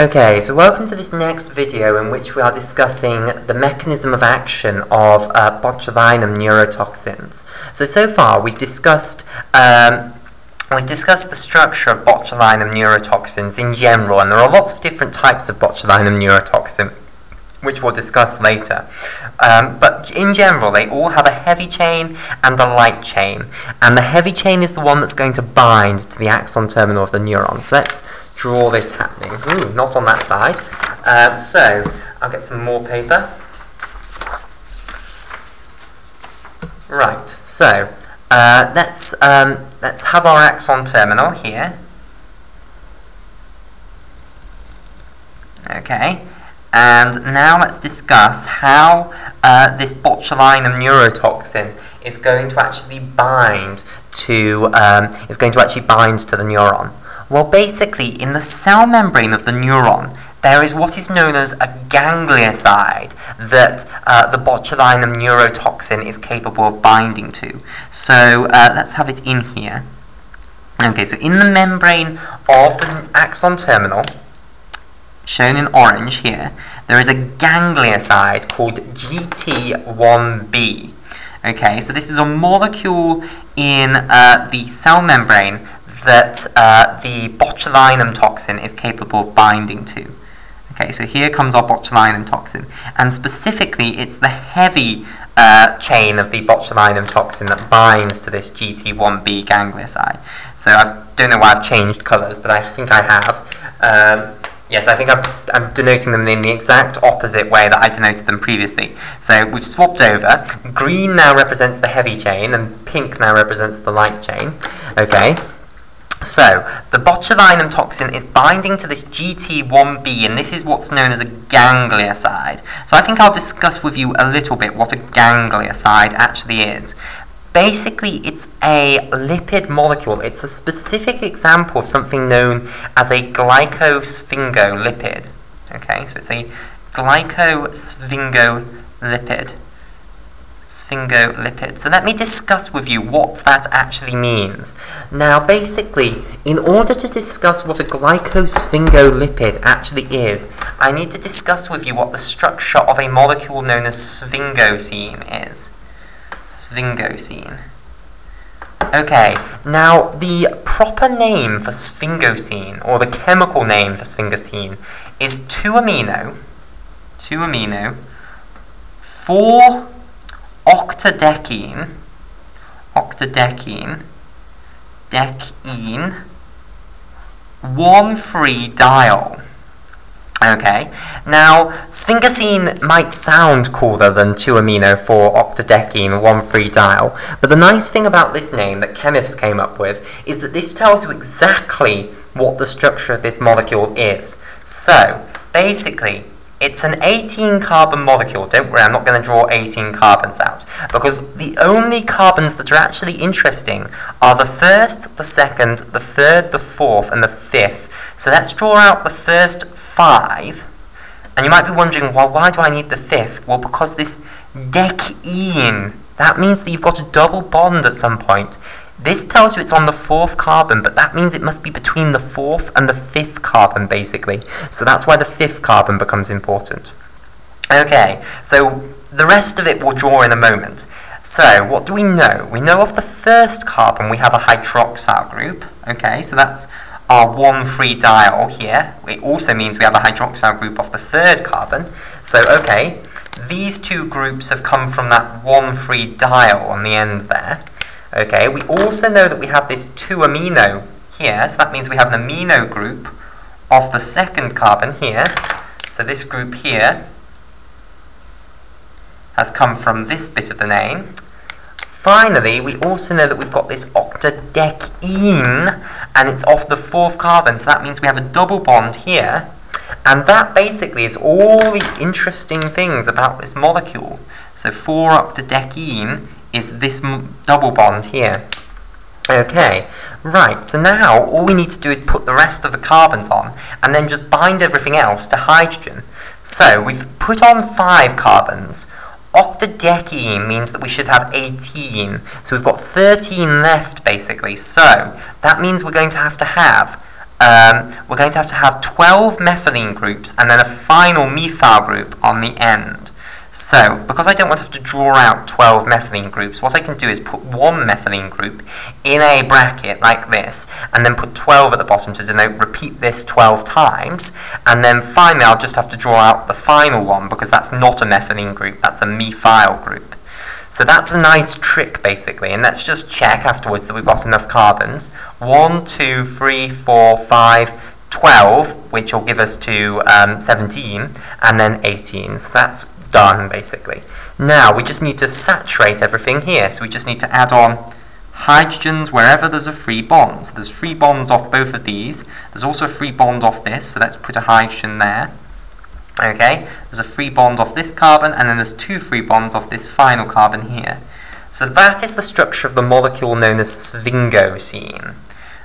Okay, so welcome to this next video in which we are discussing the mechanism of action of uh, botulinum neurotoxins. So, so far we've discussed um, we've discussed the structure of botulinum neurotoxins in general, and there are lots of different types of botulinum neurotoxin, which we'll discuss later. Um, but in general, they all have a heavy chain and a light chain, and the heavy chain is the one that's going to bind to the axon terminal of the neuron. So let's draw this happening. Ooh, not on that side. Um, so, I'll get some more paper. Right, so uh, let's, um, let's have our axon terminal here. Okay, and now let's discuss how uh, this botulinum neurotoxin is going to actually bind to um, is going to actually bind to the neuron. Well, basically, in the cell membrane of the neuron, there is what is known as a ganglioside that uh, the botulinum neurotoxin is capable of binding to. So uh, let's have it in here. Okay, so in the membrane of the axon terminal, shown in orange here, there is a ganglioside called GT1B. Okay, so this is a molecule in uh, the cell membrane that uh, the botulinum toxin is capable of binding to. Okay, so here comes our botulinum toxin, and specifically it's the heavy uh, chain of the botulinum toxin that binds to this GT1B ganglioside. So I don't know why I've changed colours, but I think I have. Um, yes, I think i am denoting them in the exact opposite way that I denoted them previously. So we've swapped over. Green now represents the heavy chain, and pink now represents the light chain. Okay. So, the botulinum toxin is binding to this GT1B, and this is what's known as a ganglioside. So I think I'll discuss with you a little bit what a ganglioside actually is. Basically, it's a lipid molecule. It's a specific example of something known as a glycosphingolipid. Okay, so it's a glycosphingolipid sphingolipid. So let me discuss with you what that actually means. Now, basically, in order to discuss what a glycosphingolipid actually is, I need to discuss with you what the structure of a molecule known as sphingosine is. Sphingosine. Okay, now the proper name for sphingosine, or the chemical name for sphingosine, is 2-amino, 2-amino, 4 octadecene, octadecene, decene, one free diol. Okay, now sphingosine might sound cooler than 2-amino for octadecene 1,3 diol, but the nice thing about this name that chemists came up with is that this tells you exactly what the structure of this molecule is. So, basically, it's an 18 carbon molecule. Don't worry, I'm not going to draw 18 carbons out. Because the only carbons that are actually interesting are the first, the second, the third, the fourth, and the fifth. So let's draw out the first five. And you might be wondering, well, why do I need the fifth? Well, because this decene, that means that you've got a double bond at some point. This tells you it's on the fourth carbon, but that means it must be between the fourth and the fifth carbon, basically. So that's why the fifth carbon becomes important. Okay, so the rest of it we'll draw in a moment. So, what do we know? We know of the first carbon we have a hydroxyl group. Okay, so that's our 1,3 diol here. It also means we have a hydroxyl group of the third carbon. So, okay, these two groups have come from that 1,3 diol on the end there. Okay, we also know that we have this 2-amino here, so that means we have an amino group of the second carbon here. So this group here has come from this bit of the name. Finally, we also know that we've got this octadecene, and it's off the fourth carbon, so that means we have a double bond here. And that basically is all the interesting things about this molecule. So 4-octadecene is this double bond here. Okay, right, so now all we need to do is put the rest of the carbons on and then just bind everything else to hydrogen. So we've put on five carbons. Octadecene means that we should have 18. So we've got 13 left, basically. So that means we're going to have to have um, we're going to have to have 12 methylene groups and then a final methyl group on the end. So, because I don't want to have to draw out 12 methylene groups, what I can do is put one methylene group in a bracket like this, and then put 12 at the bottom to denote repeat this 12 times, and then finally I'll just have to draw out the final one, because that's not a methylene group, that's a methyl group. So that's a nice trick, basically, and let's just check afterwards that we've got enough carbons. 1, 2, 3, 4, 5, 12, which will give us to um, 17, and then 18. So that's done, basically. Now, we just need to saturate everything here. So we just need to add on hydrogens wherever there's a free bond. So there's free bonds off both of these. There's also a free bond off this, so let's put a hydrogen there. Okay, there's a free bond off this carbon, and then there's two free bonds off this final carbon here. So that is the structure of the molecule known as sphingosine.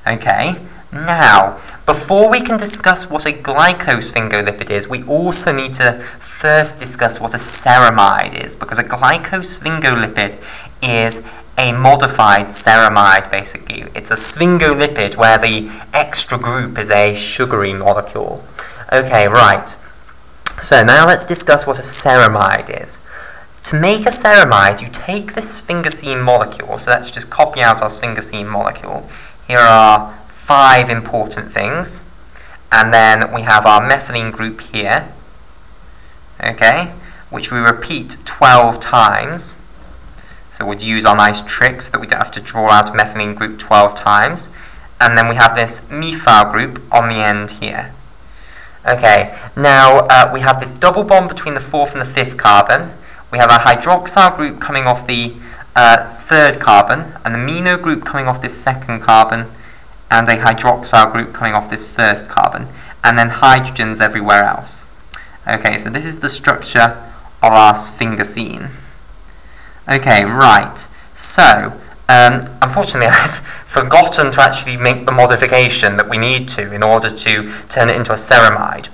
Okay, now, before we can discuss what a glycosphingolipid is, we also need to first discuss what a ceramide is, because a glycosphingolipid is a modified ceramide, basically. It's a sphingolipid where the extra group is a sugary molecule. Okay, right. So now let's discuss what a ceramide is. To make a ceramide, you take the sphingosine molecule, so let's just copy out our sphingosine molecule. Here are five important things. And then we have our methylene group here, okay, which we repeat 12 times. So we'd use our nice tricks that we don't have to draw out methylene group 12 times. And then we have this methyl group on the end here. Okay, now uh, we have this double bond between the fourth and the fifth carbon. We have our hydroxyl group coming off the uh, third carbon, an amino group coming off this second carbon, and a hydroxyl group coming off this first carbon, and then hydrogens everywhere else. Okay, so this is the structure of our sphingosine. Okay, right. So, um, unfortunately, I've forgotten to actually make the modification that we need to in order to turn it into a ceramide.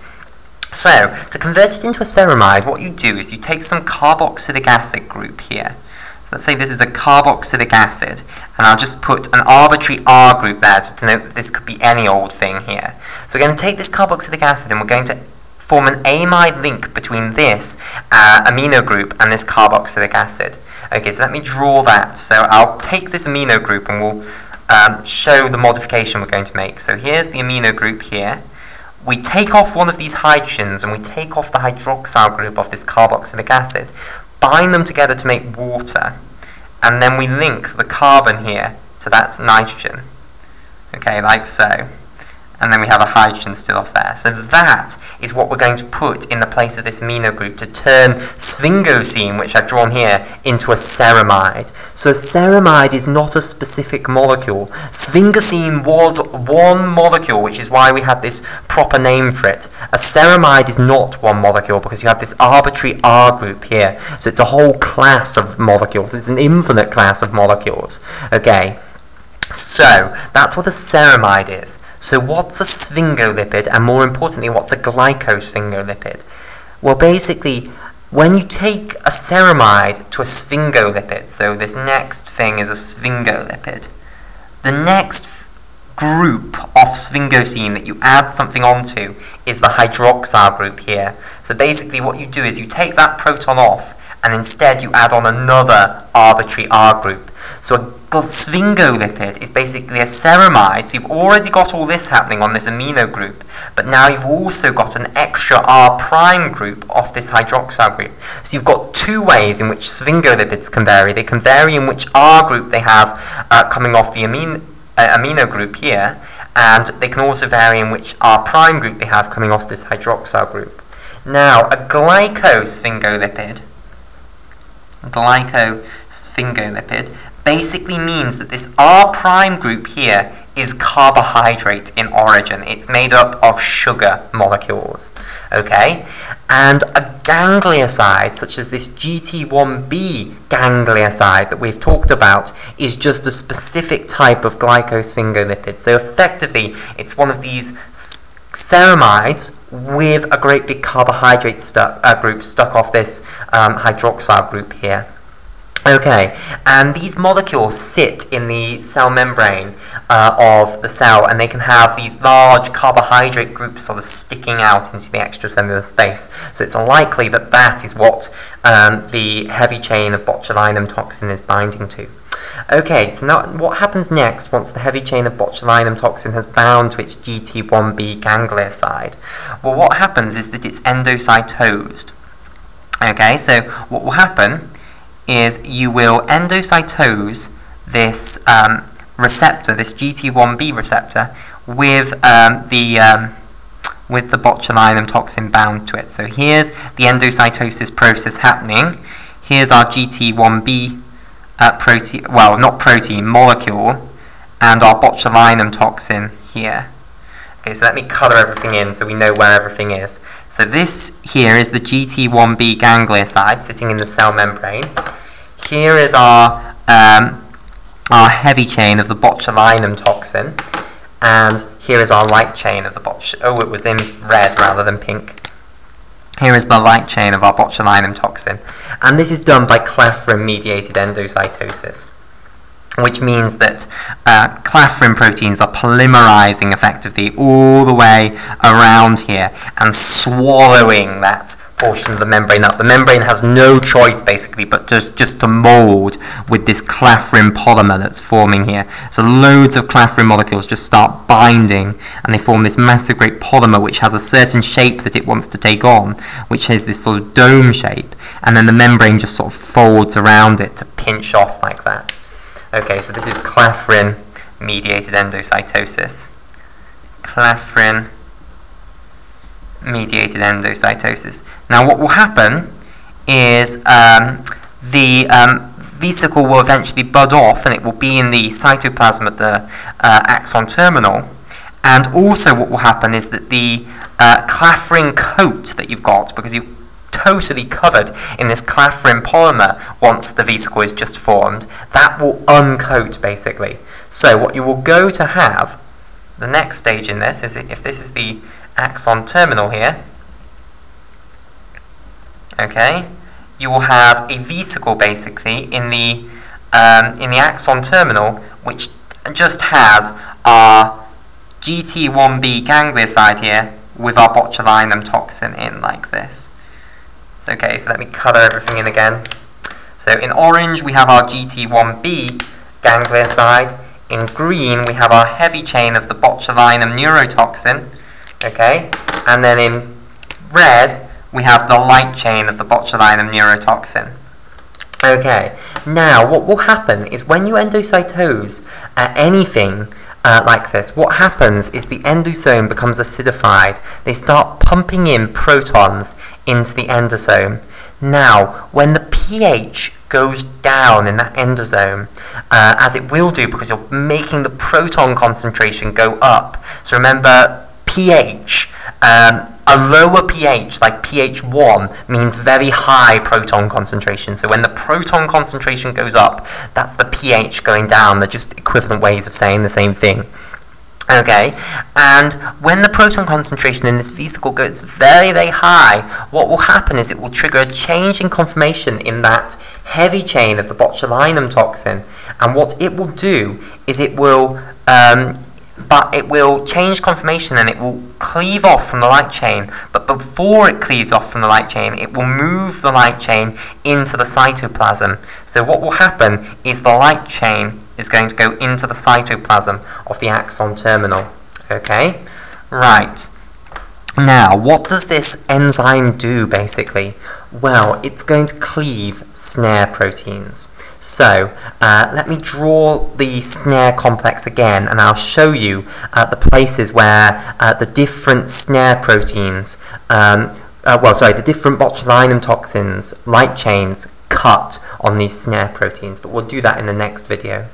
So, to convert it into a ceramide, what you do is you take some carboxylic acid group here. Let's say this is a carboxylic acid, and I'll just put an arbitrary R group there to denote that this could be any old thing here. So we're going to take this carboxylic acid and we're going to form an amide link between this uh, amino group and this carboxylic acid. Okay, so let me draw that. So I'll take this amino group and we'll um, show the modification we're going to make. So here's the amino group here. We take off one of these hydrogens and we take off the hydroxyl group of this carboxylic acid, bind them together to make water, and then we link the carbon here to that nitrogen. Okay, like so and then we have a hydrogen still off there. So that is what we're going to put in the place of this amino group to turn sphingosine, which I've drawn here, into a ceramide. So ceramide is not a specific molecule. Sphingosine was one molecule, which is why we had this proper name for it. A ceramide is not one molecule because you have this arbitrary R group here. So it's a whole class of molecules. It's an infinite class of molecules. Okay. So, that's what a ceramide is. So what's a sphingolipid, and more importantly, what's a glycosphingolipid? Well, basically, when you take a ceramide to a sphingolipid, so this next thing is a sphingolipid, the next group of sphingosine that you add something onto is the hydroxyl group here. So basically what you do is you take that proton off and instead you add on another arbitrary R group. So sphingolipid is basically a ceramide, so you've already got all this happening on this amino group, but now you've also got an extra R prime group off this hydroxyl group. So you've got two ways in which sphingolipids can vary. They can vary in which R group they have uh, coming off the amino, uh, amino group here, and they can also vary in which R prime group they have coming off this hydroxyl group. Now, a glycosphingolipid, glycosphingolipid basically means that this R prime group here is carbohydrate in origin. It's made up of sugar molecules, okay? And a ganglioside, such as this GT1B ganglioside that we've talked about, is just a specific type of glycosphingolipid. So effectively, it's one of these ceramides with a great big carbohydrate stu uh, group stuck off this um, hydroxyl group here. Okay, and these molecules sit in the cell membrane uh, of the cell, and they can have these large carbohydrate groups sort of sticking out into the extracellular space. So it's likely that that is what um, the heavy chain of botulinum toxin is binding to. Okay, so now what happens next once the heavy chain of botulinum toxin has bound to its GT1B ganglioside? Well, what happens is that it's endocytosed. Okay, so what will happen is you will endocytose this um, receptor, this GT1B receptor, with um, the um, with the botulinum toxin bound to it. So here's the endocytosis process happening. Here's our GT1B uh, protein, well, not protein, molecule, and our botulinum toxin here. Okay, so let me colour everything in so we know where everything is. So this here is the GT1B ganglioside sitting in the cell membrane. Here is our, um, our heavy chain of the botulinum toxin. And here is our light chain of the bot. Oh, it was in red rather than pink. Here is the light chain of our botulinum toxin. And this is done by clathrin-mediated endocytosis which means that uh, clathrin proteins are polymerizing effectively all the way around here and swallowing that portion of the membrane up. The membrane has no choice basically but just, just to mold with this clathrin polymer that's forming here. So loads of clathrin molecules just start binding and they form this massive great polymer which has a certain shape that it wants to take on, which is this sort of dome shape, and then the membrane just sort of folds around it to pinch off like that. Okay, so this is clathrin mediated endocytosis. Clathrin mediated endocytosis. Now what will happen is um, the um, vesicle will eventually bud off and it will be in the cytoplasm at the uh, axon terminal and also what will happen is that the uh, clathrin coat that you've got because you totally covered in this clathrin polymer once the vesicle is just formed that will uncoat basically so what you will go to have the next stage in this is if this is the axon terminal here, okay, you will have a vesicle basically in the um, in the axon terminal which just has our GT1B ganglioside here with our botulinum toxin in like this. Okay, so let me colour everything in again. So in orange we have our GT1B ganglioside. In green we have our heavy chain of the botulinum neurotoxin okay? And then in red, we have the light chain of the botulinum neurotoxin. Okay, now what will happen is when you endocytose uh, anything uh, like this, what happens is the endosome becomes acidified. They start pumping in protons into the endosome. Now, when the pH goes down in that endosome, uh, as it will do because you're making the proton concentration go up. So remember, pH, um, a lower pH, like pH 1, means very high proton concentration. So when the proton concentration goes up, that's the pH going down. They're just equivalent ways of saying the same thing. Okay, and when the proton concentration in this vesicle goes very, very high, what will happen is it will trigger a change in conformation in that heavy chain of the botulinum toxin. And what it will do is it will um, but it will change conformation and it will cleave off from the light chain. But before it cleaves off from the light chain, it will move the light chain into the cytoplasm. So what will happen is the light chain is going to go into the cytoplasm of the axon terminal. Okay? Right. Now, what does this enzyme do, basically? Well, it's going to cleave snare proteins. So, uh, let me draw the snare complex again, and I'll show you uh, the places where uh, the different snare proteins, um, uh, well, sorry, the different botulinum toxins, light chains, cut on these snare proteins, but we'll do that in the next video.